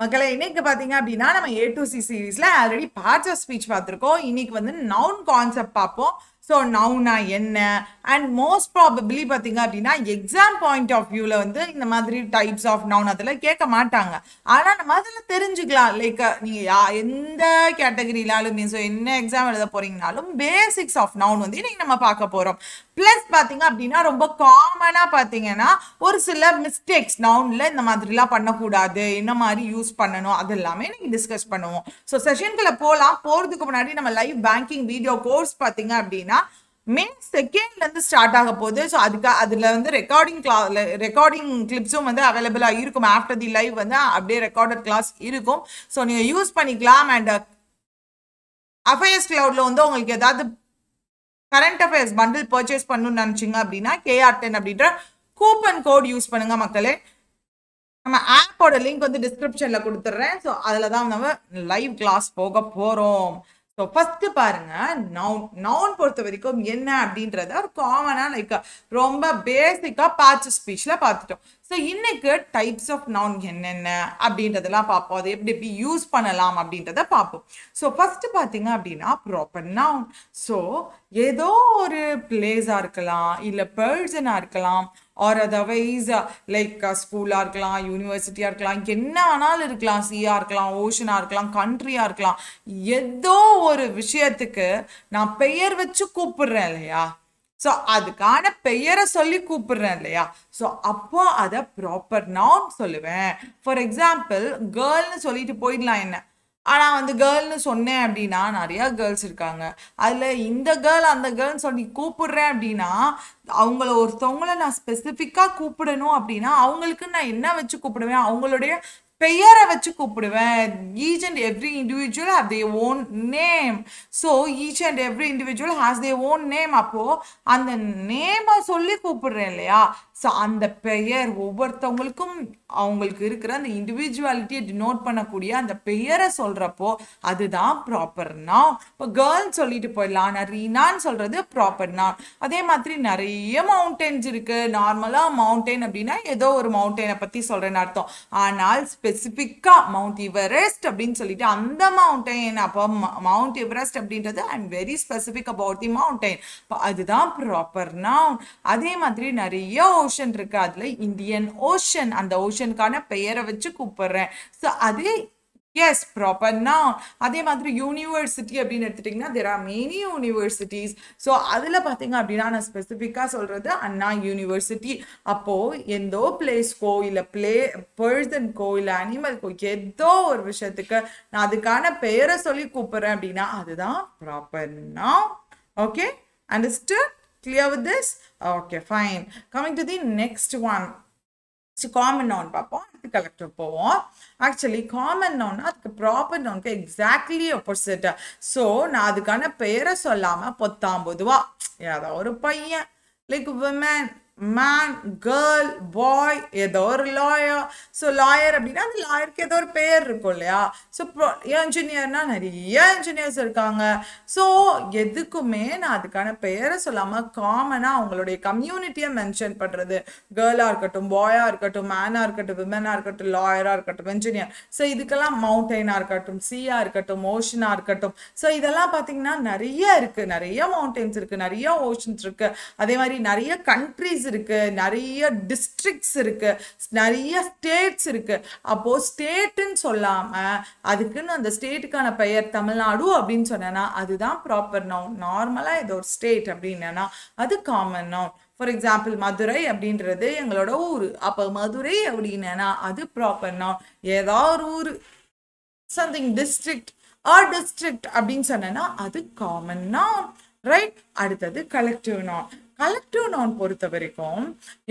மக்களை இன்னைக்கு பார்த்தீங்க அப்படின்னா நம்ம ஏ டு சி சீரீஸில் ஆல்ரெடி பார்ட்ஸ் ஆஃப் ஸ்பீச் பார்த்துருக்கோம் இன்னைக்கு வந்து நவுன் கான்செப்ட் பார்ப்போம் ஸோ நவுனா என்ன? அண்ட் மோஸ்ட் ப்ராபப்ளி பார்த்தீங்க அப்படின்னா எக்ஸாம் பாயிண்ட் ஆஃப் வியூவில் வந்து இந்த மாதிரி டைப்ஸ் ஆஃப் நவுன் அதில் கேட்க மாட்டாங்க. ஆனால் நம்ம அதில் தெரிஞ்சுக்கலாம். லைக் நீங்கள் யா எந்த கேட்டகரியிலாலும் மீன்ஸ் என்ன எக்ஸாம் எழுத போகிறீங்கனாலும் பேசிக்ஸ் ஆஃப் நவுன் வந்து இன்னைக்கு நம்ம பார்க்க போகிறோம் ப்ளஸ் பார்த்தீங்க அப்படின்னா ரொம்ப காமனாக பார்த்தீங்கன்னா ஒரு சில மிஸ்டேக்ஸ் நவுனில் இந்த மாதிரிலாம் பண்ணக்கூடாது. என்ன மாதிரி யூஸ் பண்ணணும்? அது எல்லாமே நீங்கள் டிஸ்கஸ் பண்ணுவோம் ஸோ செஷன்களை போகலாம் போகிறதுக்கு முன்னாடி நம்ம லைவ் பேங்கிங் வீடியோ கோர்ஸ் பார்த்தீங்க அப்படின்னா மே செகண்ட்லேருந்து ஸ்டார்ட் ஆக போகுது. ஸோ அதுக்கு அதில் வந்து ரெக்கார்டிங் கிளா ரெக்கார்டிங் கிளிப்ஸும் வந்து அவைலபிளாக இருக்கும். ஆஃப்டர் தி லைவ் வந்து அப்படியே ரெக்கார்டட் கிளாஸ் இருக்கும். ஸோ நீங்கள் யூஸ் பண்ணிக்கலாம். அண்ட் அஃபயர்ஸ் கிளவுடில் வந்து உங்களுக்கு ஏதாவது கரண்ட் அஃபேர்ஸ் பண்டில் பர்ச்சேஸ் பண்ணணும்னு நினச்சிங்க அப்படின்னா கேஆர் டென் அப்படின்ற கூப்பன் கோட் யூஸ் பண்ணுங்க மக்களே. நம்ம ஆப்போட லிங்க் வந்து டிஸ்கிரிப்ஷனில் கொடுத்துட்றேன் ஸோ அதில் தான் நம்ம லைவ் கிளாஸ் போக போகிறோம் ஸோ ஃபஸ்ட்டு பாருங்கள் நவுன் நவுன் பொறுத்த வரைக்கும் என்ன அப்படின்றத ஒரு காமனாக லைக் ரொம்ப பேசிக்காக பேட்ச் ஸ்பீச்சில் பார்த்துட்டோம். ஸோ இன்னைக்கு டைப்ஸ் ஆஃப் நவுன் என்னென்ன அப்படின்றதெல்லாம் பார்ப்போம். அதை எப்படி எப்படி யூஸ் பண்ணலாம் அப்படின்றத பார்ப்போம். ஸோ ஃபஸ்ட்டு பார்த்தீங்க அப்படின்னா ப்ராப்பர் நவுன் ஸோ ஏதோ ஒரு பிளேஸாக இருக்கலாம் இல்லை பர்சனாக இருக்கலாம் ஆர் அதர்வைஸ் லைக் ஸ்கூலாக இருக்கலாம் யூனிவர்சிட்டியாக இருக்கலாம் என்ன ஆனாலும் இருக்கலாம் சீயாக இருக்கலாம் ஓஷனாக இருக்கலாம் கண்ட்ரியாக இருக்கலாம். ஏதோ ஒரு விஷயத்துக்கு நான் பெயர் வச்சு கூப்பிடுறேன் இல்லையா? ஸோ அதுக்கான பெயரை சொல்லி கூப்பிடுறேன் இல்லையா? ஸோ அப்போ அதை ப்ராப்பர் நான் சொல்லுவேன். ஃபார் எக்ஸாம்பிள் கேர்ள்னு சொல்லிட்டு போயிடலாம் என்ன? ஆனால் வந்து கேர்ள்னு சொன்னேன் அப்படின்னா நிறையா கேர்ள்ஸ் இருக்காங்க. அதில் இந்த கேர்ள் அந்த கேர்ள்னு சொல்லி கூப்பிடுறேன் அப்படின்னா அவங்கள ஒருத்தவங்கள நான் ஸ்பெசிஃபிக்காக கூப்பிடணும் அப்படின்னா அவங்களுக்கு நான் என்ன வச்சு கூப்பிடுவேன்? அவங்களுடைய பெயரை வச்சு கூப்பிடுவேன். Each and every individual have they own name so each and every individual has they own name அப்போது அந்த நேமை சொல்லி கூப்பிடுறேன் இல்லையா? ஸோ அந்த பெயர் ஒவ்வொருத்தவங்களுக்கும் அவங்களுக்கு இருக்கிற அந்த இண்டிவிஜுவாலிட்டியை டினோட் பண்ணக்கூடிய அந்த பெயரை சொல்கிறப்போ அதுதான் ப்ராப்பர் நான் இப்போ கேர்ள் சொல்லிட்டு போயிடலாம். நான் ரீனான்னு சொல்கிறது ப்ராப்பர் நான் அதே மாதிரி நிறைய மவுண்டெயின்ஸ் இருக்குது நார்மலாக மவுண்டெயின் அப்படின்னா ஏதோ ஒரு மவுண்டெயினை பற்றி சொல்கிறேன்னு அர்த்தம். ஆனால் ஸ்பெசிஃபிக்காக மவுண்ட் இவரெஸ்ட் அப்படின்னு சொல்லிட்டு அந்த மவுண்டைன் அப்போ மவுண்ட் எவரெஸ்ட் அப்படின்றது I am very specific about the mountain இப்போ அதுதான் ப்ராப்பர் நவுன் அதே மாதிரி நிறைய ஓஷன் இருக்குது அதில் இந்தியன் ஓஷன் அந்த ஓஷனுக்கான பெயரை வச்சு கூப்பிடுறேன். ஸோ அது எஸ் ப்ராப்பர் நான் அதே மாதிரி யூனிவர்சிட்டி அப்படின்னு எடுத்துட்டிங்கன்னா there are many universities so அதில் பார்த்தீங்க அப்படின்னா நான் ஸ்பெசிஃபிக்காக சொல்கிறது அண்ணா யூனிவர்சிட்டி அப்போது எந்தோ பிளேஸ்க்கோ இல்லை பிளே பர்சன்க்கோ இல்லை அனிமல்க்கோ ஏதோ ஒரு விஷயத்துக்கு நான் அதுக்கான பெயரை சொல்லி கூப்பிட்றேன் அப்படின்னா அதுதான் ப்ராப்பர் நான் okay understood clear with this? Okay fine. Coming to the next one. So common noun பார்ப்போம் அடுத்து கலெக்டர் போவோம். ஆக்சுவலி காமன் நவுன் அதுக்கு ப்ராப்பர் நவுனுக்கு எக்ஸாக்ட்லி ஆப்போசிட் ஸோ நான் அதுக்கான பெயரை சொல்லாமல் பொத்தாம் பொதுவா. ஏதோ ஒரு பையன் like woman man girl boy ஏதோ ஒரு லாயர் ஸோ லாயர் அப்படின்னா அந்த லாயருக்கு ஏதோ ஒரு பேர் இருக்கும் இல்லையா? ஸோ ப்ரோ இன்ஜினியர்னா நிறைய இன்ஜினியர்ஸ் இருக்காங்க. ஸோ எதுக்குமே நான் அதுக்கான பெயரை சொல்லாமல் காமனாக அவங்களுடைய கம்யூனிட்டியை மென்ஷன் பண்ணுறது கேர்ளாக இருக்கட்டும் பாயாக இருக்கட்டும் மேனாக இருக்கட்டும் விமனாக இருக்கட்டும் லாயராக இருக்கட்டும் இன்ஜினியர் ஸோ இதுக்கெல்லாம் மவுண்டெயினாக இருக்கட்டும் சீயாக இருக்கட்டும் ஓஷனாக இருக்கட்டும். ஸோ இதெல்லாம் பார்த்தீங்கன்னா நிறைய இருக்குது நிறைய மவுண்டெயின்ஸ் இருக்குது நிறைய ஓஷன்ஸ் இருக்குது அதே மாதிரி நிறைய கண்ட்ரிஸ் இருக்கு நிறைய டிஸ்ட்ரிக்ட்ஸ் இருக்கு நிறைய ஸ்டேட்ஸ் இருக்கு. அப்போ ஸ்டேட்டுன்னு சொல்லாம அதுக்குன்னு அந்த ஸ்டேட்டுக்கான பெயர் தமிழ்நாடு அப்படின்னு சொன்னேன்னா அதுதான் ப்ராப்பர் நவுன் நார்மலா ஏதோ ஒரு ஸ்டேட் அப்படின்னா அது common noun for example Madurai அப்படின்றது எங்களோட ஊர். அப்போ மதுரை அப்படின்னா அது ப்ராப்பர் நவுன் ஏதோ ஒரு ஊர். சம்திங் டிஸ்ட்ரிக்ட் ஆர் டிஸ்ட்ரிக்ட் அப்படின்னு சொன்னேன்னா அது காமன் நவுன் ரைட் அடுத்தது கலெக்டிவ் நவுன் கலெக்டிவ் நான் பொறுத்த வரைக்கும்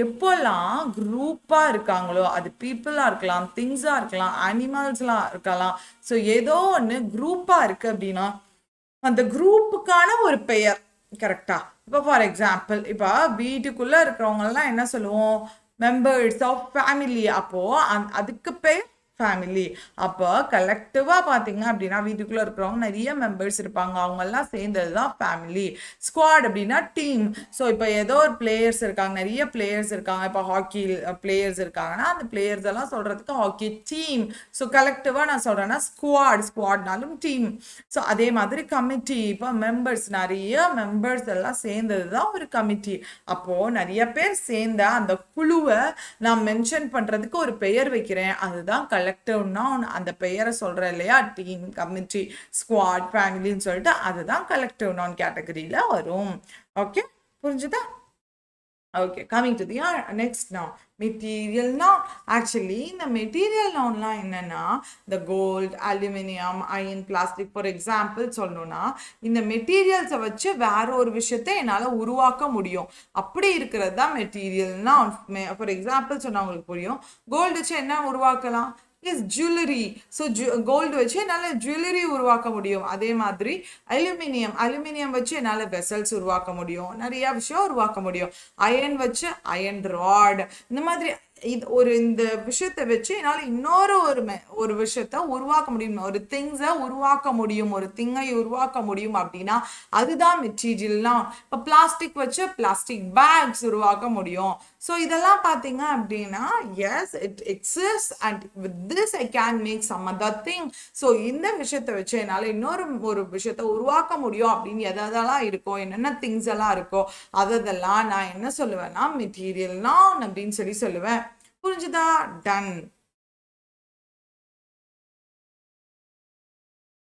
எப்போல்லாம் குரூப்பாக இருக்காங்களோ அது பீப்புளாக இருக்கலாம் திங்ஸாக இருக்கலாம் அனிமல்ஸ்லாம் இருக்கலாம். ஸோ ஏதோ ஒன்று குரூப்பாக இருக்குது அப்படின்னா அந்த குரூப்புக்கான ஒரு பெயர் கரெக்டா இப்போ ஃபார் எக்ஸாம்பிள் இப்போ வீட்டுக்குள்ளே இருக்கிறவங்கலாம் என்ன சொல்லுவோம்? மெம்பர்ஸ் ஆஃப் ஃபேமிலி அப்போது அந் அதுக்கு பெயர் ஃபேமிலி அப்போ கலெக்டிவாக பார்த்தீங்க அப்படின்னா வீட்டுக்குள்ளே இருக்கிறவங்க நிறைய மெம்பர்ஸ் இருப்பாங்க. அவங்கெல்லாம் சேர்ந்தது தான் ஃபேமிலி ஸ்குவாட் அப்படின்னா டீம் ஸோ இப்போ ஏதோ ஒரு பிளேயர்ஸ் இருக்காங்க நிறைய பிளேயர்ஸ் இருக்காங்க. இப்போ ஹாக்கி பிளேயர்ஸ் இருக்காங்கன்னா அந்த பிளேயர்ஸ் எல்லாம் சொல்கிறதுக்கு ஹாக்கி டீம் ஸோ கலெக்டிவாக நான் சொல்கிறேன்னா ஸ்குவாட் ஸ்குவாட்னாலும் டீம் ஸோ அதே மாதிரி கமிட்டி இப்போ மெம்பர்ஸ் நிறைய மெம்பர்ஸ் எல்லாம் சேர்ந்தது தான் ஒரு கமிட்டி அப்போது நிறைய பேர் சேர்ந்த அந்த குழுவை நான் மென்ஷன் பண்ணுறதுக்கு ஒரு பெயர் வைக்கிறேன். அதுதான் கலெக்டிவ்னா அந்த பெயரை சொல்கிறேன் இல்லையா? டீம் கமிட்டி ஸ்குவாட் ஃபேமிலின்னு சொல்லிட்டு அதுதான் கலெக்டிவ் நான் கேட்டகரியில் வரும். ஓகே புரிஞ்சுதா? Okay coming to the next noun material noun actually இந்த மெட்டீரியல் நவுன்லாம் என்னென்னா இந்த gold aluminium iron plastic for example சொல்லணும்னா இந்த மெட்டீரியல்ஸை வச்சு வேற ஒரு விஷயத்த என்னால் உருவாக்க முடியும். அப்படி இருக்கிறது தான் மெட்டீரியல்னா ஃபார் எக்ஸாம்பிள் சொன்னால் உங்களுக்கு புரியும். கோல்டு வச்சு என்ன உருவாக்கலாம்? இஸ் ஜுவல்லரி ஸோ ஜு கோல்டு வச்சு என்னால் ஜுவல்லரி உருவாக்க முடியும். அதே மாதிரி அலுமினியம் அலுமினியம் வச்சு என்னால் வெசல்ஸ் உருவாக்க முடியும். நிறையா விஷயம் உருவாக்க முடியும். அயன் வச்சு அயன் ராட் இந்த மாதிரி இது ஒரு இந்த விஷயத்தை வச்சு என்னால் இன்னொரு ஒரு மெ ஒரு விஷயத்த உருவாக்க முடியும். ஒரு திங்ஸை உருவாக்க முடியும். ஒரு திங்கை உருவாக்க முடியும் அப்படின்னா அதுதான் மெட்டீரியல்லாம் இப்போ பிளாஸ்டிக் வச்சு பிளாஸ்டிக் பேக்ஸ் உருவாக்க முடியும். ஸோ இதெல்லாம் பார்த்தீங்க அப்படின்னா yes it exist and with this I can make some other thing so இந்த விஷயத்தை வச்சு என்னால் இன்னொரு ஒரு விஷயத்த உருவாக்க முடியும் அப்படின்னு எதெல்லாம் இருக்கோ என்னென்ன திங்ஸ் எல்லாம் இருக்கோ அதெல்லாம் நான் என்ன சொல்லுவேன்னா மெட்டீரியல்னா அப்படின்னு சொல்லி சொல்லுவேன். புரிஞ்சுதா? டன்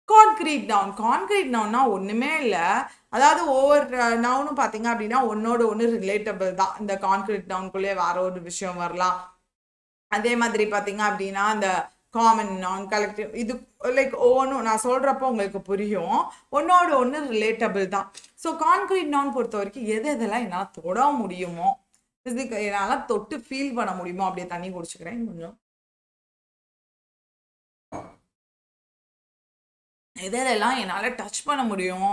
கான்கிரீட் நவுன் கான்கிரீட் நவுன்னா ஒன்றுமே இல்லை. அதாவது ஒவ்வொரு நவுனும் பார்த்தீங்க அப்படின்னா ஒன்னோட ஒன்று ரிலேட்டபிள் தான். இந்த கான்கிரீட் நவுனுக்குள்ளேயே வேற ஒரு விஷயம் வரலாம். அதே மாதிரி பார்த்தீங்க அப்படின்னா இந்த காமன் நான் கலெக்டிவ் இது லைக் ஒவ்வொன்றும் நான் சொல்கிறப்போ உங்களுக்கு புரியும். ஒன்னோட ஒன்று ரிலேட்டபிள் தான். ஸோ கான்கிரீட் நான் பொறுத்த வரைக்கும் எது எதெல்லாம் என்னால் தொட முடியுமோ ஃபிசிக்கல் என்னால் தொட்டு ஃபீல் பண்ண முடியுமோ அப்படியே தண்ணி குடிச்சுக்கிறேன். கொஞ்சம் எதெல்லாம் என்னால் டச் பண்ண முடியும்?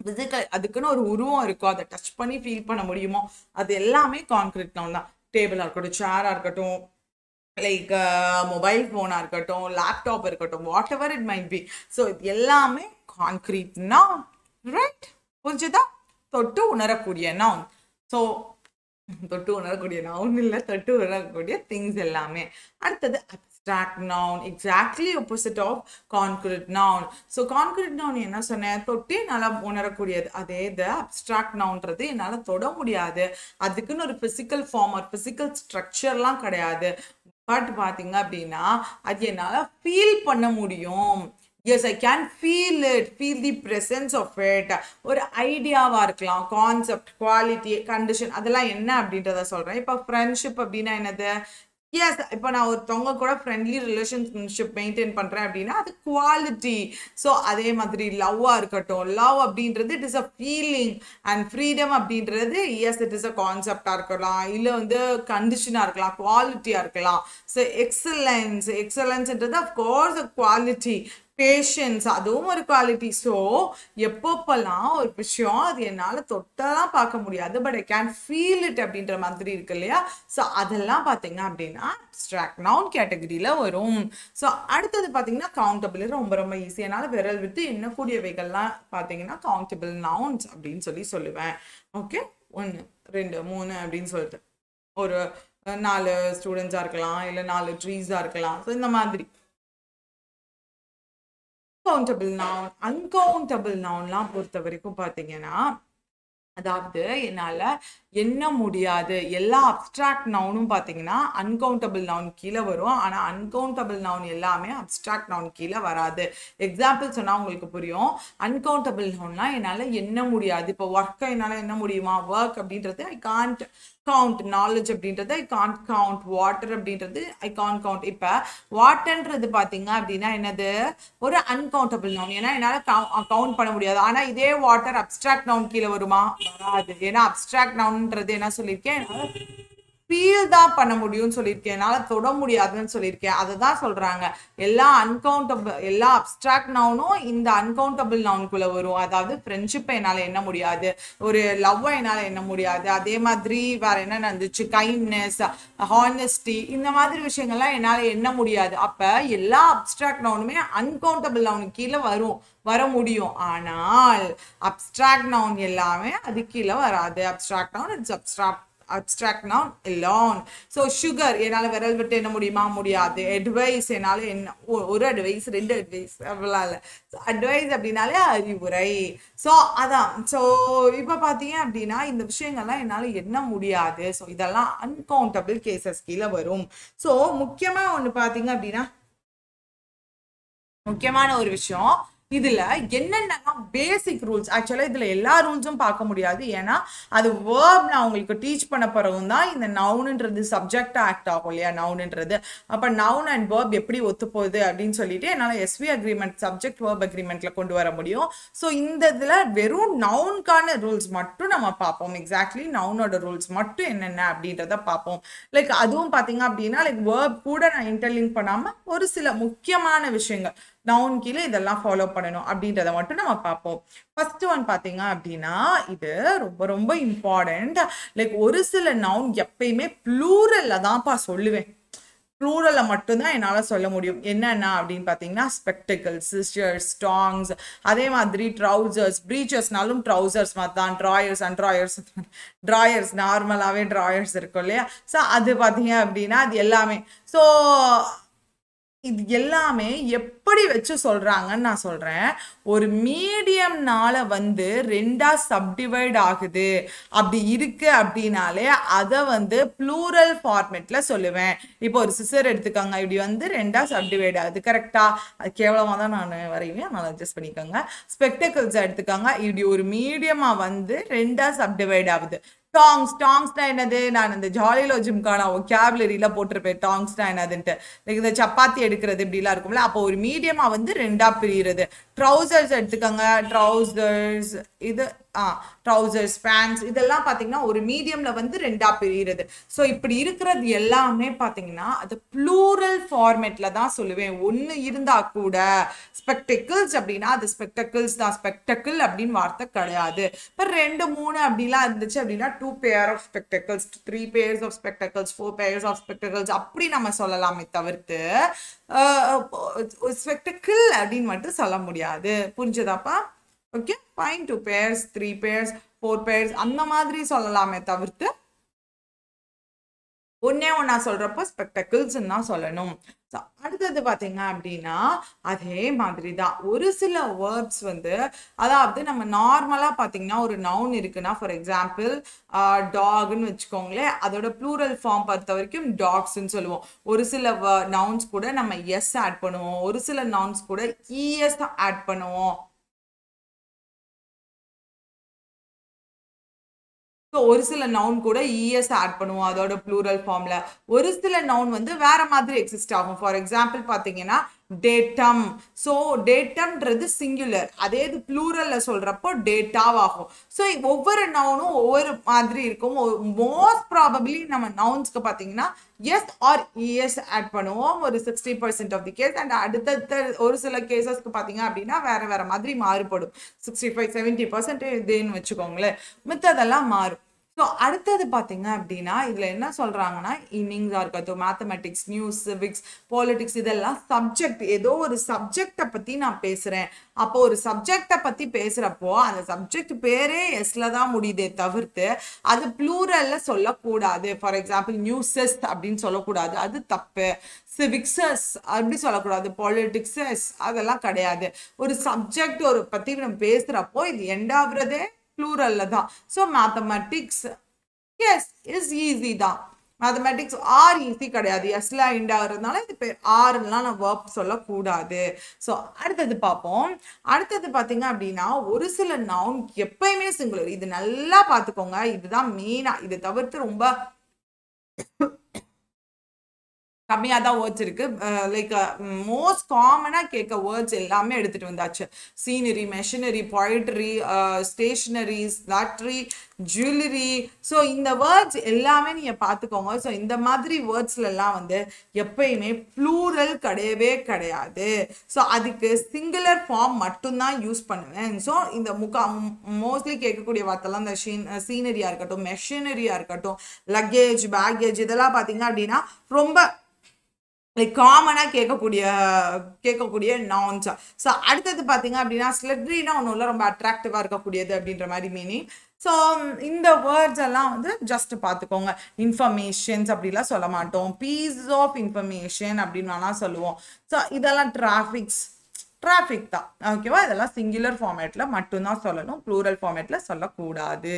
ஃபிசிக்கல் அதுக்குன்னு ஒரு உருவம் இருக்கும். அதை டச் பண்ணி ஃபீல் பண்ண முடியுமோ? அது எல்லாமே கான்க்ரீட் நவுன் தான். டேபிளாக இருக்கட்டும் சேராக இருக்கட்டும் லைக் மொபைல் ஃபோனாக இருக்கட்டும் லேப்டாப் இருக்கட்டும் whatever it might be so இது எல்லாமே கான்க்ரீட்னா ரைட் புரிஞ்சுதா தொட்டு உணரக்கூடிய நவுன் ஸோ தொட்டு உணரக்கூடிய நவுன் இல்லை தொட்டு உணரக்கூடிய திங்ஸ் எல்லாமே. அடுத்தது abstract noun exactly opposite of concrete noun so concrete noun என்ன சொன்னேன்? தொட்டு என்னால் உணரக்கூடியது. அதே இது அப்ட்ராக்ட் நவுன்றது என்னால் தொட முடியாது. அதுக்குன்னு ஒரு ஃபிசிக்கல் ஃபார்ம் ஒரு ஃபிசிக்கல் ஸ்ட்ரக்சர்லாம் கிடையாது. பட் பார்த்தீங்க அப்படின்னா அது என்னால் ஃபீல் பண்ண முடியும். Yes I can feel it feel the presence of it ஒரு ஐடியாவாக இருக்கலாம். கான்செப்ட் குவாலிட்டி கண்டிஷன் அதெல்லாம் என்ன அப்படின்றத சொல்கிறேன் இப்போ ஃப்ரெண்ட்ஷிப் அப்படின்னா என்னது? எஸ் இப்போ நான் ஒருத்தவங்க கூட ஃப்ரெண்ட்லி ரிலேஷன்ஷிப் மெயின்டைன் பண்ணுறேன் அப்படின்னா அது குவாலிட்டி ஸோ அதே மாதிரி லவ்வாக இருக்கட்டும் லவ் அப்படின்றது it is a feeling and freedom அப்படின்றது எஸ் இட் இஸ் அ கான்செப்டாக இருக்கலாம். இல்லை வந்து கண்டிஷனாக இருக்கலாம் குவாலிட்டியாக இருக்கலாம். ஸோ எக்ஸலன்ஸ் எக்ஸலன்ஸ்ன்றது அஃப்கோர்ஸ் குவாலிட்டி பேஷன்ஸ் அதுவும் ஒரு குவாலிட்டி ஸோ எப்பப்பெல்லாம் ஒரு விஷயம் அது என்னால் தொட்டெல்லாம் பார்க்க முடியாது but I can feel it அப்படின்ற மாதிரி இருக்கு இல்லையா? ஸோ அதெல்லாம் பார்த்தீங்க அப்படின்னா அப்ட்ராக்ட் நவுன் கேட்டகரியில் வரும். ஸோ அடுத்தது பார்த்தீங்கன்னா கவுண்டபிள் ரொம்ப ரொம்ப ஈஸி என்னால் விரல் விட்டு எண்ணக்கூடியவைகள்லாம் பார்த்தீங்கன்னா கவுண்டபிள் நவுன்ஸ் அப்படின்னு சொல்லி சொல்லுவேன். ஓகே ஒன்று ரெண்டு மூணு அப்படின்னு சொல்லிட்டு. ஒரு நாலு ஸ்டூடெண்ட்ஸாக இருக்கலாம் இல்லை நாலு ட்ரீஸாக இருக்கலாம். ஸோ இந்த மாதிரி. கவுண்டபிள் நவுன் அன்கவுண்டபிள் நவுன்லாம் பொறுத்த வரைக்கும் பார்த்தீங்கன்னா அதாவது என்னால் எண்ண முடியாது. எல்லா அப்ட்ராக்ட் நவுனும் பார்த்தீங்கன்னா அன்கவுண்டபிள் நவுன் கீழே வரும். ஆனால் அன்கவுண்டபிள் நவுன் எல்லாமே அப்ட்ராக்ட் நவுன் கீழே வராது. எக்ஸாம்பிள் சொன்னால் உங்களுக்கு புரியும். அன்கவுண்டபிள் நவுன்லாம் என்னால் எண்ண முடியாது. இப்போ ஒர்க்கை என்னால் எண்ண முடியுமா? ஒர்க் அப்படின்றது ஐ கான்ட் கவுண்ட் நாலேஜ் அப்படின்றது ஐ கான் கவுண்ட் வாட்டர் அப்படின்றது ஐ கான் கவுண்ட் இப்போ வாட்டர்ன்றது பார்த்தீங்க அப்படின்னா என்னது? ஒரு அன்கவுண்டபிள் நவுன் ஏன்னா என்னால் கவுண்ட் பண்ண முடியாது. ஆனால் இதே வாட்டர் அப்ட்ராக்ட் நவுன் கீழே வருமா? வராது. ஏன்னா அப்ட்ராக்ட் நவுன்ன்றது என்ன சொல்லியிருக்கேன்? ஃபீல் தான் பண்ண முடியும்னு சொல்லியிருக்கேன். என்னால் தொட முடியாதுன்னு சொல்லியிருக்கேன். அதை தான் சொல்கிறாங்க எல்லா அன்கவுண்டபிள் எல்லா அப்ட்ராக்ட் நவுனும் இந்த அன்கவுண்டபிள் நவுனுக்குள்ளே வரும். அதாவது ஃப்ரெண்ட்ஷிப்பை என்னால் எண்ண முடியாது. ஒரு லவ்வை என்னால் எண்ண முடியாது. அதே மாதிரி வேற என்ன நடந்துச்சு? கைண்ட்னஸ் ஹானஸ்டி இந்த மாதிரி விஷயங்கள்லாம் என்னால் எண்ண முடியாது. அப்போ எல்லா அப்ட்ராக்ட் நவுனுமே அன்கவுண்டபிள் நவுனுக்கு கீழே வரும். வர முடியும். ஆனால் அப்ட்ராக்ட் நவுன் எல்லாமே அது கீழே வராது. அப்ட்ராக்ட் நவுன் இட்ஸ் அப்ட்ராக்ட் அப்ட்ராக்ட்னா லான் ஸோ சுகர் என்னால் விரல் விட்டு என்ன முடியுமா? முடியாது. அட்வைஸ் என்னால் என்ன ஒ- ஒரு அட்வைஸ் ரெண்டு அட்வைஸ் அப்படிலாம் இல்லை. அட்வைஸ் அப்படின்னாலே அறிவுரை. ஸோ அதான். ஸோ இப்போ பார்த்தீங்க அப்படின்னா இந்த விஷயங்கள்லாம் என்னால் என்ன முடியாது. ஸோ இதெல்லாம் அன்கவுண்டபிள் கேசஸ் கீழே வரும். ஸோ முக்கியமாக ஒன்று பார்த்தீங்க அப்படின்னா முக்கியமான ஒரு விஷயம் இதுல என்னென்னலாம் பேசிக் ரூல்ஸ் ஆக்சுவலா இதுல எல்லா ரூல்ஸும் பார்க்க முடியாது. ஏன்னா அது வேர்ப் நான் உங்களுக்கு டீச் பண்ண பிறகும் தான் இந்த நவுனுன்றது சப்ஜெக்ட் ஆக்ட் ஆகும் இல்லையா? நவுனுன்றது அப்ப நவுன் அண்ட் வேர்ப் எப்படி ஒத்து போகுது அப்படின்னு சொல்லிட்டு என்னால எஸ்வி அக்ரிமெண்ட் சப்ஜெக்ட் வேர்ப் அக்ரிமெண்ட்ல கொண்டு வர முடியும். ஸோ இந்த இதுல வெறும் நவுனுக்கான ரூல்ஸ் மட்டும் நம்ம பார்ப்போம். எக்ஸாக்ட்லி நவுனோட ரூல்ஸ் மட்டும் என்னென்ன அப்படின்றத பார்ப்போம். லைக் அதுவும் பார்த்தீங்க அப்படின்னா லைக் வேர்ப் கூட நான் இன்டர்லிங்க் பண்ணாம ஒரு சில முக்கியமான விஷயங்கள். நவுன் கீழே இதெல்லாம் ஃபாலோ பண்ணணும். அப்படின்றத மட்டும் நம்ம பார்ப்போம். ஃபர்ஸ்ட் ஒன் பார்த்தீங்க அப்படின்னா இது ரொம்ப ரொம்ப இம்பார்ட்டண்ட் லைக் ஒரு சில நவுன் எப்பயுமே ப்ளூரலில் தான்ப்பா சொல்லுவேன். ப்ளூரலில் மட்டும்தான் என்னால் சொல்ல முடியும். என்னென்ன அப்படின்னு பார்த்தீங்கன்னா ஸ்பெக்டிகல்ஸ் சிஸ்டர்ஸ் ஸ்டாங்ஸ் அதே மாதிரி ட்ரௌசர்ஸ் ப்ரீச்சர்ஸ்னாலும் ட்ரௌசர்ஸ் மாதிரி தான் ட்ராயர்ஸ் அண்ட் ட்ராயர்ஸ் ட்ராயர்ஸ் நார்மலாகவே ட்ராயர்ஸ் இருக்கும் இல்லையா? ஸோ அது பார்த்தீங்க அப்படின்னா அது எல்லாமே. ஸோ இது எல்லாமே எப்படி வச்சு சொல்கிறாங்கன்னு நான் சொல்கிறேன் ஒரு மீடியம்னால வந்து ரெண்டாக சப்டிவைட் ஆகுது. அப்படி இருக்கு அப்படின்னாலே அதை வந்து ப்ளூரல் ஃபார்மேட்டில் சொல்லுவேன். இப்போ ஒரு சிசர் எடுத்துக்கோங்க. இப்படி வந்து ரெண்டாக சப்டிவைட் ஆகுது. கரெக்டாக அது கேவலமாக தான் நான் வரைவேன். அதனால் அட்ஜஸ்ட் பண்ணிக்கோங்க. ஸ்பெக்டக்கிள்ஸ் எடுத்துக்கோங்க. இப்படி ஒரு மீடியமாக வந்து ரெண்டாக சப்டிவைட் ஆகுது. டாங்ஸ் டாங்ஸ்னா என்னது? நான் இந்த ஜாலியிலோ ஜிம்கான கேப்லரியில போட்டிருப்பேன் டாங்ஸ்னா என்னதுன்ட்டு. லைக் இந்த சப்பாத்தி எடுக்கிறது இப்படிலாம் இருக்கும்ல அப்போ ஒரு மீடியமாக வந்து ரெண்டாக பிரிகிறது ட்ரௌசர்ஸ் எடுத்துக்கோங்க ட்ரௌசர்ஸ் இது ட்ரௌசர்ஸ் பேண்ட்ஸ் இதெல்லாம் பார்த்தீங்கன்னா ஒரு மீடியமில் வந்து ரெண்டாக பிரிகிறது ஸோ இப்படி இருக்கிறது எல்லாமே பார்த்தீங்கன்னா அது ப்ளூரல் ஃபார்மேட்டில் தான் சொல்லுவேன். ஒன்று இருந்தால் கூட ஸ்பெக்டக்கிள்ஸ் அப்படின்னா அது ஸ்பெக்டக்கிள்ஸ் தான். ஸ்பெக்டக்கிள் அப்படின்னு வார்த்தை கிடையாது. இப்போ ரெண்டு மூணு அப்படிலாம் இருந்துச்சு அப்படின்னா two pair of spectacles three pairs of spectacles four pairs of spectacles அப்படி நம்ம சொல்லலாமே தவிர்த்து ஸ்பெக்டக்கிள் அப்படின்னு மட்டும் சொல்ல முடியாது. புரிஞ்சதாப்பா? Okay fine two pairs three pairs four pairs அந்த மாதிரி சொல்லலாமே தவிர்த்து ஒன்னே ஒன்னா சொல்றப்போ ஸ்பெக்டக்கிள்ஸ் தான் சொல்லணும். அடுத்தது பார்த்தீங்க அப்படின்னா அதே மாதிரி தான். ஒரு சில வேர்ப்ஸ் வந்து அதாவது நம்ம நார்மலாக பார்த்தீங்கன்னா ஒரு நவுன் இருக்குன்னா ஃபார் எக்ஸாம்பிள் டாக்னு வச்சுக்கோங்களேன். அதோட ப்ளூரல் ஃபார்ம் பொறுத்த வரைக்கும் டாக்ஸ்ன்னு சொல்லுவோம். ஒரு சில நவுன்ஸ் கூட நம்ம எஸ் ஆட் பண்ணுவோம். ஒரு சில நவுன்ஸ் கூட e இஎஸ் ஆட் பண்ணுவோம். ஸோ ஒரு சில நவுன் கூட இஎஸ் ஆட் பண்ணுவோம் அதோட ப்ளூரல் ஃபார்ம்ல ஒரு சில நவுன் வந்து வேற மாதிரி எக்ஸிஸ்ட் ஆகும். ஃபார் எக்ஸாம்பிள் பார்த்தீங்கன்னா டேட்டம் ஸோ டேட்டம்ன்றது சிங்குலர் அதே இது ப்ளூரல்ல சொல்கிறப்போ டேட்டாவாகும் ஸோ ஒவ்வொரு நவுனும் ஒவ்வொரு மாதிரி இருக்கும். மோஸ்ட் ப்ராபப்ளி நம்ம நவுன்ஸ்க்கு பார்த்தீங்கன்னா எஸ் ஆர் இஎஸ் ஆட் பண்ணுவோம். ஒரு sixty percent of the case and அடுத்தடுத்த ஒரு சில கேசஸ்க்கு பார்த்தீங்க அப்படின்னா வேறு வேறு மாதிரி மாறுபடும். சிக்ஸ்டி ஃபைவ் செவன்ட்டி பர்சன்ட் இதுன்னு வச்சுக்கோங்களேன். மித்ததெல்லாம் மாறும். ஸோ அடுத்தது பார்த்தீங்க அப்படின்னா இதில் என்ன சொல்கிறாங்கன்னா இன்னிங்ஸாக இருக்கட்டும் மேத்தமெட்டிக்ஸ் நியூஸ் சிவிக்ஸ் பாலிட்டிக்ஸ் இதெல்லாம் சப்ஜெக்ட் ஏதோ ஒரு சப்ஜெக்டை பற்றி நான் பேசுகிறேன் அப்போ ஒரு சப்ஜெக்டை பற்றி பேசுகிறப்போ அந்த சப்ஜெக்ட் பேரே எஸ்ல தான் முடியுதே தவிர்த்து அது ப்ளூரலில் சொல்லக்கூடாது. ஃபார் எக்ஸாம்பிள் நியூஸஸ் அப்படின்னு சொல்லக்கூடாது. அது தப்பு. சிவிக்ஸஸ் அப்படி சொல்லக்கூடாது. பாலிட்டிக்ஸஸ் அதெல்லாம் கிடையாது. ஒரு சப்ஜெக்ட் ஒரு பற்றி நம்ம பேசுகிறப்போ இது எண்டாகிறதே ப்ளூரலில் தான். So mathematics S is easy தான். மேத்தமெட்டிக்ஸ் ஆர் ஈஸி கிடையாது. எஸ்ல இண்டாகிறதுனால இது பேர் ஆறுலாம் நான் ஒர்க் சொல்லக்கூடாது. ஸோ அடுத்தது பார்ப்போம். அடுத்தது பார்த்தீங்க அப்படின்னா ஒரு சில நவுன் எப்பயுமே சிங்குலர் இது நல்லா பார்த்துக்கோங்க. இதுதான் மெயினாக இதை தவிர்த்து ரொம்ப கம்மியாக தான் வேர்ட்ஸ் இருக்கு லைக் மோஸ்ட் காமனாக கேட்க வேர்ட்ஸ் எல்லாமே எடுத்துகிட்டு வந்தாச்சு. Scenery machinery poetry stationeries lottery jewellery so இந்த வேர்ட்ஸ் எல்லாமே நீங்கள் பார்த்துக்கோங்க ஸோ இந்த மாதிரி வேர்ட்ஸ்லலாம் வந்து எப்பயுமே ப்ளூரல் கிடையவே கிடையாது. ஸோ அதுக்கு சிங்குலர் ஃபார்ம் மட்டும்தான் யூஸ் பண்ணுவேன். ஸோ இந்த முக்கா மோஸ்ட்லி கேட்கக்கூடிய வார்த்தைலாம் இந்த ஷீன் சீனரியாக இருக்கட்டும் மெஷினரியாக இருக்கட்டும் லக்கேஜ் பேக்கேஜ் இதெல்லாம் பார்த்தீங்க அப்படின்னா ரொம்ப லைக் காமனாக கேட்கக்கூடிய கேட்கக்கூடிய நான்ஸா ஸோ அடுத்தது பார்த்தீங்க அப்படின்னா ஸ்லெட்ரினா ஒன்றும் இல்லை ரொம்ப அட்ராக்டிவாக இருக்கக்கூடியது அப்படின்ற மாதிரி மீனிங் ஸோ இந்த வேர்ட்ஸ் எல்லாம் வந்து ஜஸ்ட் பார்த்துக்கோங்க இன்ஃபர்மேஷன்ஸ் அப்படிலாம் சொல்ல மாட்டோம். பீஸ் ஆஃப் இன்ஃபர்மேஷன் அப்படின்னு வேணால் சொல்லுவோம். ஸோ இதெல்லாம் டிராஃபிக்ஸ் டிராஃபிக் தான். ஓகேவா இதெல்லாம் சிங்குலர் ஃபார்மேட்டில் மட்டும்தான் சொல்லணும். ப்ளூரல் ஃபார்மேட்டில் சொல்லக்கூடாது.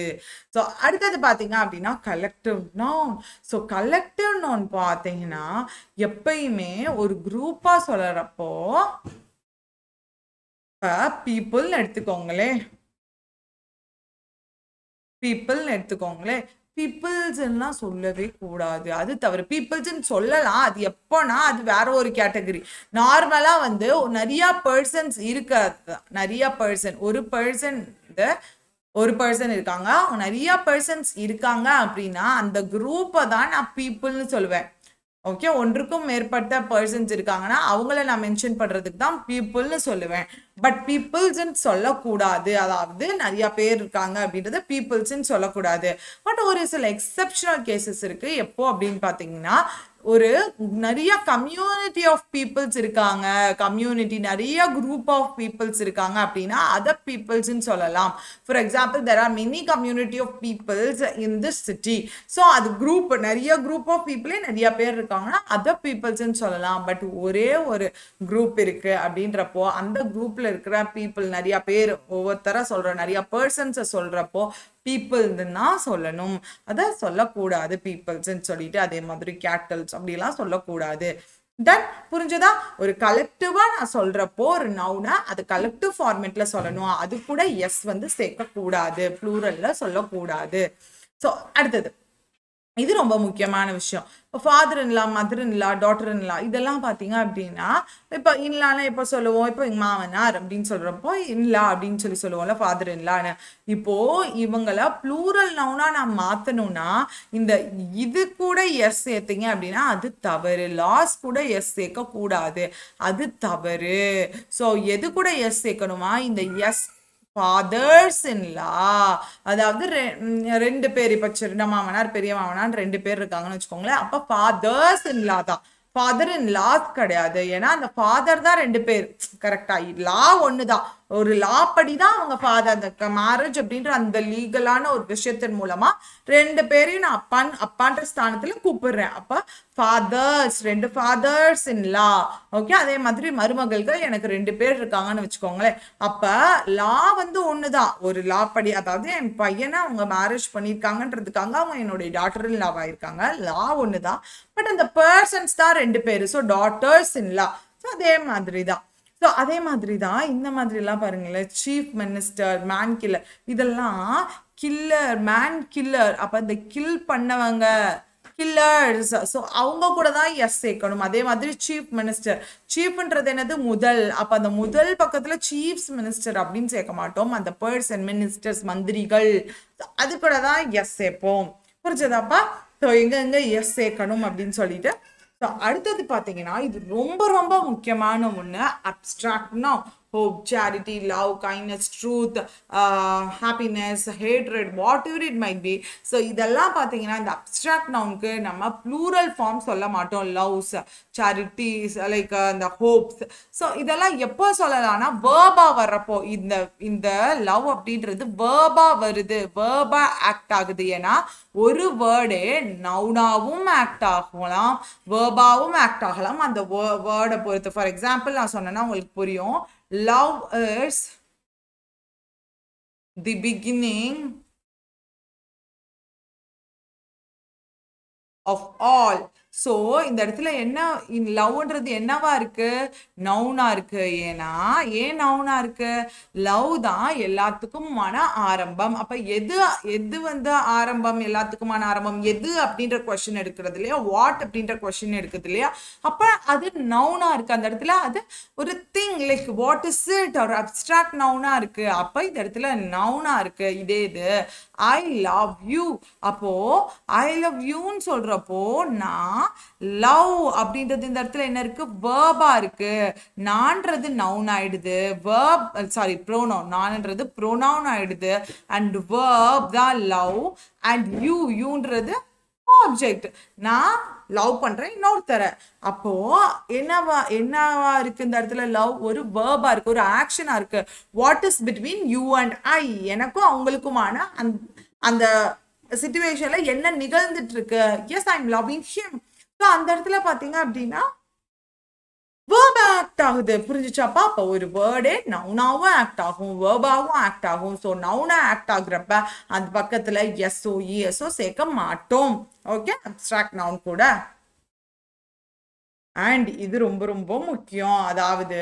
ஸோ அடுத்தது பார்த்தீங்க அப்படின்னா collective noun so collective noun பார்த்தீங்கன்னா எப்பயுமே ஒரு குரூப்பாக சொல்கிறப்போ இப்போ பீப்புள்னு எடுத்துக்கோங்களேன். பீப்புள்னு எடுத்துக்கோங்களேன். பீப்புள்ஸ்லாம் சொல்லவே கூடாது. அது தவிர பீப்புள்ஸ்ன்னு சொல்லலாம். அது எப்போனா அது வேற ஒரு கேட்டகரி நார்மலாக வந்து நிறையா பர்சன்ஸ் இருக்கிறது நிறையா பர்சன் ஒரு பர்சன் ஒரு பர்சன் இருக்காங்க. அவங்க நிறைய பர்சன்ஸ் இருக்காங்க அப்படின்னா அந்த குரூப்பை தான் நான் பீப்புள்னு சொல்லுவேன். ஓகே ஒன்றுக்கும் மேற்பட்ட பர்சன்ஸ் இருக்காங்கன்னா அவங்கள நான் மென்ஷன் பண்ணுறதுக்கு தான் பீப்புள்னு சொல்லுவேன். பட் பீப்புள்ஸ்ன்னு சொல்லக்கூடாது. அதாவது நிறைய பேர் இருக்காங்க அப்படின்றத பீப்புள்ஸ்ன்னு சொல்லக்கூடாது. பட் ஒரு சில எக்ஸப்ஷனல் கேசஸ் இருக்கு. எப்போ அப்படின்னு பார்த்தீங்கன்னா ஒரு நிறைய கம்யூனிட்டி ஆஃப் பீப்புள்ஸ் இருக்காங்க. கம்யூனிட்டி நிறைய குரூப் ஆஃப் பீப்புள்ஸ் இருக்காங்க அப்படின்னா அதர் பீப்புள்ஸ்ன்னு சொல்லலாம். For example there are many community of peoples in this city so அது குரூப் நிறைய குரூப் ஆஃப் பீப்புளே நிறைய பேர் இருக்காங்கன்னா அதர் பீப்புள்ஸ்ன்னு சொல்லலாம். பட் ஒரே ஒரு குரூப் இருக்கு அப்படின்றப்போ அந்த குரூப்ல இருக்கிற பீப்புள் நிறைய பேர் ஒவ்வொருத்தரா சொல்ற நிறைய பர்சன்ஸை சொல்றப்போ பீப்புள்னா சொல்லணும். அதை சொல்லக்கூடாது பீப்புள்ஸ்ன்னு சொல்லிட்டு அதே மாதிரி கேட்டல்ஸ் அப்படிலாம் சொல்லக்கூடாது. தென் புரிஞ்சதா? ஒரு கலெக்டிவா நான் சொல்றப்போ ஒரு நவுனை அது கலெக்டிவ் ஃபார்மேட்ல சொல்லணும். அது கூட எஸ் வந்து சேர்க்க கூடாது ப்ளூரல்ல சொல்லக்கூடாது. ஸோ அடுத்தது. இது ரொம்ப முக்கியமான விஷயம். இப்போ father in law mother in law daughter in law இதெல்லாம் பார்த்தீங்க அப்படின்னா இப்போ இன்லான்னு எப்போ சொல்லுவோம்? இப்போ எங்கள் மாமனார் அப்படின்னு சொல்கிறப்போ இன்லா அப்படின்னு சொல்லி சொல்லுவோம்ல ஃபாதர் இன்லான்னு இப்போது இவங்கள ப்ளூரல் நவுனா நான் மாற்றணும்னா இந்த இது கூட எஸ் சேர்த்தீங்க அப்படின்னா அது தவறு. லாஸ் கூட எஸ் சேர்க்கக்கூடாது. அது தவறு. ஸோ எது கூட எஸ் சேர்க்கணுமா? இந்த எஸ் ஃபாதர்ஸ் இன்லா அதாவது ரெண்டு பேர் இப்போ சின்ன மாமனார் பெரிய மாமனார் ரெண்டு பேர் இருக்காங்கன்னு வச்சுக்கோங்களேன். அப்போ ஃபாதர்ஸ் இன்லா தான். ஃபாதர் இன் லாஸ் கிடையாது. ஏன்னா அந்த ஃபாதர் தான் ரெண்டு பேர். கரெக்டா லா ஒன்று தான் ஒரு லா படி தான் அவங்க ஃபாதர் அந்த மேரேஜ் அப்படின்ற அந்த லீகலான ஒரு விஷயத்தின் மூலமா ரெண்டு பேரையும் நான் அப்பான் அப்பான்ற ஸ்தானத்துல கூப்பிடுறேன். அப்ப ஃபாதர்ஸ் ரெண்டு ஃபாதர்ஸ் இன் லா ஓகே அதே மாதிரி மருமகள்கள் எனக்கு ரெண்டு பேர் இருக்காங்கன்னு வச்சுக்கோங்களேன். அப்ப லா வந்து ஒண்ணுதான். ஒரு லா படி அதாவது என் பையனை அவங்க மேரேஜ் பண்ணியிருக்காங்கன்றதுக்காக அவங்க என்னுடைய டாட்டர் இன் லாவா லா லா ஒண்ணுதான். பட் அந்த பர்சன்ஸ் தான் ரெண்டு பேர். ஸோ டாட்டர்ஸ் இன்லா ஸோ அதே மாதிரி தான் ஸோ அதே மாதிரி தான் இந்த மாதிரிலாம் பாருங்களேன். சீஃப் மினிஸ்டர் மேன் கில்லர் இதெல்லாம் கில்லர் மேன் கில்லர் அப்போ இந்த கில் பண்ணவங்க கில்லர்ஸ் ஸோ அவங்க கூட தான் எஸ் சேர்க்கணும். அதே மாதிரி சீஃப் மினிஸ்டர் சீஃப்ன்றது என்னது? முதல். அப்போ அந்த முதல் பக்கத்தில் சீஃப்ஸ் மினிஸ்டர் அப்படின்னு சேர்க்க மாட்டோம். அந்த பர்சன் மினிஸ்டர்ஸ் மந்திரிகள். அது கூட தான் எஸ் சேர்ப்போம். புரிஞ்சதாப்பா ஸோ எங்க எங்க எஸ் சேர்க்கணும் அப்படின்னு சொல்லிட்டு ஸோ அடுத்தது பார்த்தீங்கன்னா இது ரொம்ப ரொம்ப முக்கியமான ஒன்று அப்ட்ராக்ட்னா hope charity love kindness truth happiness hatred whatever it might be so இதெல்லாம் பார்த்தீங்கன்னா இந்த அப்ட்ராக்ட் நவுனுக்கு நம்ம ப்ளூரல் ஃபார்ம் சொல்ல மாட்டோம். லவ்ஸ் சேரிட்டிஸ் லைக் இந்த ஹோப்ஸ் ஸோ இதெல்லாம் எப்போ சொல்லலாம்னா வேர்பா வர்றப்போ இந்த இந்த லவ் அப்படின்றது வேர்பா வருது. வேர்பா ஆக்ட் ஆகுது. ஏன்னா ஒரு வேர்டே நவுனாவும் ஆக்ட் ஆகலாம். வேர்பாவும் ஆக்ட் ஆகலாம். அந்த வேர்டை பொறுத்து. ஃபார் எக்ஸாம்பிள் நான் சொன்னேன்னா உங்களுக்கு புரியும். Love is the beginning of all so இந்த இடத்துல என்ன லவ்ன்றது என்னவா இருக்கு? நவுனா இருக்கு. ஏன்னா ஏன் நவுனா இருக்கு? லவ் தான் எல்லாத்துக்குமான ஆரம்பம். அப்ப எது எது வந்து ஆரம்பம்? எல்லாத்துக்குமான ஆரம்பம். எது அப்படின்ற கொஸ்டின் எடுக்கிறது இல்லையா? வாட் அப்படின்ற கொஸ்டின் எடுக்கிறது இல்லையா? அப்ப அது நவுனா இருக்கு. அந்த இடத்துல அது ஒரு thing like what is it ஒரு அப்டிராக்ட் நவுனா இருக்கு. அப்ப இந்த இடத்துல நவுனா இருக்கு. இதே இது. ஐ லவ் யூ அப்போ ஐ லவ் யூன்னு சொல்றப்போ நான் லவ் அப்படின்றது இந்த இடத்துல என்ன இருக்கு? வேர்பா இருக்கு. நான்றது நவுன் ஆயிடுது. வேர்ப் சாரி ப்ரோனவுன் நான்ன்றது ப்ரோனவுன் ஆயிடுது. அண்ட் வேர்ப் தான் லவ் அண்ட் யூ யூன்றது ஆப்ஜெக்ட் நான் லவ் பண்றேன் இன்னொருத்தரை. அப்போ என்னவா என்னவா இருக்கு இந்த இடத்துல லவ் ஒரு வேர்பா இருக்கு ஒரு ஆக்ஷனா இருக்கு. What is between you and I எனக்கும் அவங்களுக்குமான அந்த அந்த சுச்சுவேஷன்ல என்ன நிகழ்ந்துட்டு இருக்கு? Yes I am loving him so அந்த இடத்துல பாத்தீங்க அப்படின்னா வேர்ப் ஆக்ட் ஆகுது. புரிஞ்சிச்சாப்பா அப்போ ஒரு வேர்டே நவுனாவும் ஆக்ட் ஆகும். வேர்பாவும் ஆக்ட் ஆகும். ஸோ நவுனா ஆக்ட் ஆகுறப்ப அந்த பக்கத்தில் எஸ்ஓ இஎஸ்ஓ சேர்க்க மாட்டோம். ஓகே அப்ட்ராக்ட் நவுன் கூட. அண்ட் இது ரொம்ப ரொம்ப முக்கியம். அதாவது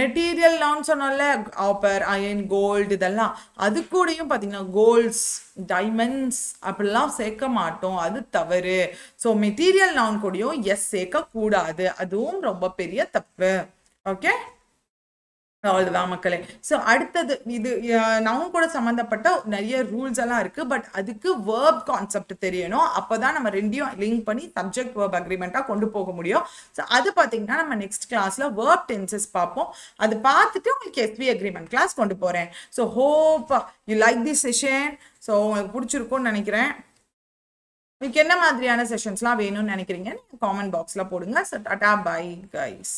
மெட்டீரியல் நான் சொன்னோம்ல ஆப்பர் அயன் கோல்டு இதெல்லாம் அது கூடயும் பார்த்தீங்கன்னா கோல்ட்ஸ் டைமண்ட்ஸ் அப்படிலாம் சேர்க்க மாட்டோம். அது தவறு. ஸோ மெட்டீரியல் நான் கூடயும் எஸ் சேர்க்க கூடாது அதுவும் ரொம்ப பெரிய தப்பு. ஓகே அவ்வளவுதான் மக்களே. ஸோ அடுத்தது இது நவுன் கூட சம்மந்தப்பட்ட நிறைய ரூல்ஸ் எல்லாம் இருக்கு. பட் அதுக்கு வேர்ப் கான்செப்ட் தெரியணும். அப்போதான் நம்ம ரெண்டையும் லிங்க் பண்ணி சப்ஜெக்ட் வேர்ப் அக்ரிமெண்ட்டாக கொண்டு போக முடியும். ஸோ அது பார்த்தீங்கன்னா நம்ம நெக்ஸ்ட் கிளாஸ்ல வேர்ப் டென்சஸ் பார்ப்போம். அது பார்த்துட்டு உங்களுக்கு எஸ்பி அக்ரிமெண்ட் கிளாஸ் கொண்டு போறேன். So hope you like the session so உங்களுக்கு பிடிச்சிருக்கும்னு நினைக்கிறேன். உங்களுக்கு என்ன மாதிரியான செஷன்ஸ்லாம் வேணும்னு நினைக்கிறீங்க காமெண்ட் பாக்ஸில் போடுங்க. So tata bye guys